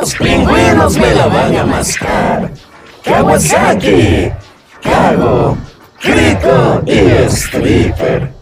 Los pingüinos me la van a mascar. Kawasaki, Kago, Crico y Stripper.